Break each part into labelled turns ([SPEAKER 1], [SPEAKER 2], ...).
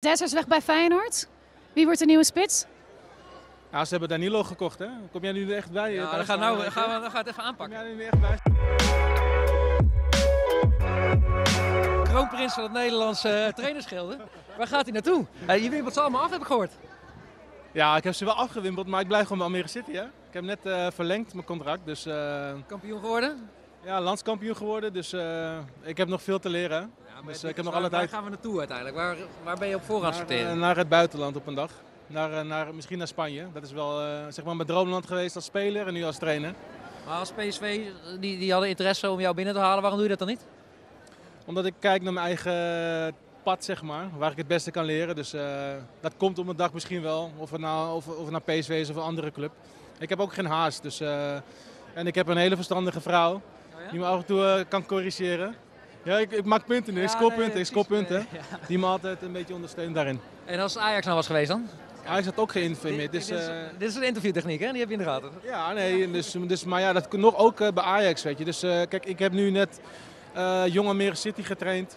[SPEAKER 1] Dessers is weg bij Feyenoord. Wie wordt de nieuwe spits?
[SPEAKER 2] Ja, ze hebben Danilo gekocht, hè? Kom jij nu er echt bij?
[SPEAKER 3] Ja,
[SPEAKER 2] bij
[SPEAKER 3] dan gaan, nou, gaan we, dan gaan we het even
[SPEAKER 2] Kom
[SPEAKER 3] aanpakken.
[SPEAKER 2] jij nu er echt bij?
[SPEAKER 3] Kroonprins van het Nederlandse uh, trainersgilde. Waar gaat hij naartoe? Eh, je wimpelt ze allemaal af, heb ik gehoord.
[SPEAKER 2] Ja, ik heb ze wel afgewimpeld, maar ik blijf gewoon bij Almere City, hè? Ik heb net eh, verlengd mijn contract, dus eh,
[SPEAKER 3] Kampioen geworden?
[SPEAKER 2] Ja, landskampioen geworden. Dus eh, ik heb nog veel te leren.
[SPEAKER 3] Ja,
[SPEAKER 2] Dus, eh, ik heb nog
[SPEAKER 3] waar,
[SPEAKER 2] alle tijd.
[SPEAKER 3] Waar gaan we naartoe uiteindelijk? Waar, waar ben je op voorraad
[SPEAKER 2] Naar,
[SPEAKER 3] sorteren?
[SPEAKER 2] eh, naar het buitenland op een dag. Naar, naar, misschien naar Spanje. Dat is wel zeg maar mijn droomland geweest als speler en nu als trainer.
[SPEAKER 3] maar als PSV, die, die hadden interesse om jou binnen te halen, waarom doe je dat dan niet?
[SPEAKER 2] Omdat ik kijk naar mijn eigen pad, zeg maar, waar ik het beste kan leren. Dus dat komt op een dag misschien wel, of het nou, of, of nou PSV is of een andere club. Ik heb ook geen haast. Dus, en ik heb een hele verstandige vrouw die me af en toe eh, kan corrigeren. Ja, ik, ik maak punten nu, ik scoor punten, ik scoor punten. Die me altijd een beetje ondersteunt daarin.
[SPEAKER 3] En als Ajax nou was geweest dan?
[SPEAKER 2] Hij had ook geïnformeerd.
[SPEAKER 3] dit,
[SPEAKER 2] Dus,
[SPEAKER 3] dit is,
[SPEAKER 2] eh,
[SPEAKER 3] dit is een interviewtechniek, hè? Die heb je in de gaten.
[SPEAKER 2] Ja, nee, dus, dus, maar ja, dat kan nog ook eh, bij Ajax, weet je. Dus kijk, ik heb nu net eh Jong Almere City getraind.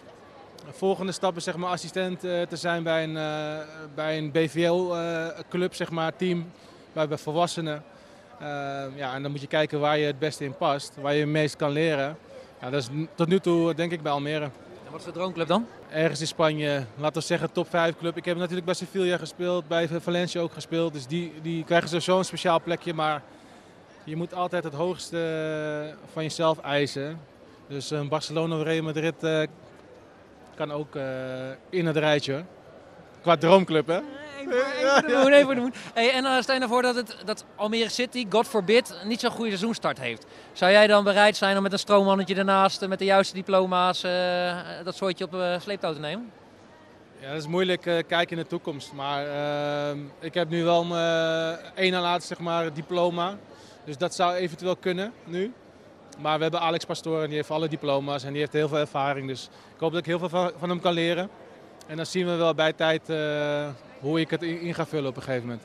[SPEAKER 2] De volgende stap is zeg maar assistent te zijn bij een, bij een BVL-club, zeg maar, team, bij, bij volwassenen. Eh, ja, en dan moet je kijken waar je het beste in past, waar je het meest kan leren. Ja, dat is tot nu toe denk ik bij Almere.
[SPEAKER 3] En wat is de droomclub dan?
[SPEAKER 2] Ergens in Spanje, laten we zeggen top 5 club. Ik heb natuurlijk bij Sevilla gespeeld, bij Valencia ook gespeeld. Dus die, die krijgen sowieso een speciaal plekje. Maar je moet altijd het hoogste van jezelf eisen. Dus een Barcelona of Real Madrid eh, kan ook eh, in het rijtje. Qua droomclub hè.
[SPEAKER 3] Even doen, even doen. Hey, en uh, stel je nou voor dat, het, dat Almere City, God forbid, niet zo'n goede seizoenstart heeft. Zou jij dan bereid zijn om met een stroommannetje ernaast, eh, met de juiste diploma's, eh, dat soortje op uh, sleeptouw te nemen?
[SPEAKER 2] Ja, dat is moeilijk uh, kijken in de toekomst. Maar uh, ik heb nu wel mijn één na laatste zeg maar, diploma. Dus dat zou eventueel kunnen nu. Maar we hebben Alex Pastoor en die heeft alle diploma's en die heeft heel veel ervaring. Dus ik hoop dat ik heel veel van, van hem kan leren. En dan zien we wel bij tijd uh, hoe ik het in ga vullen op een gegeven moment.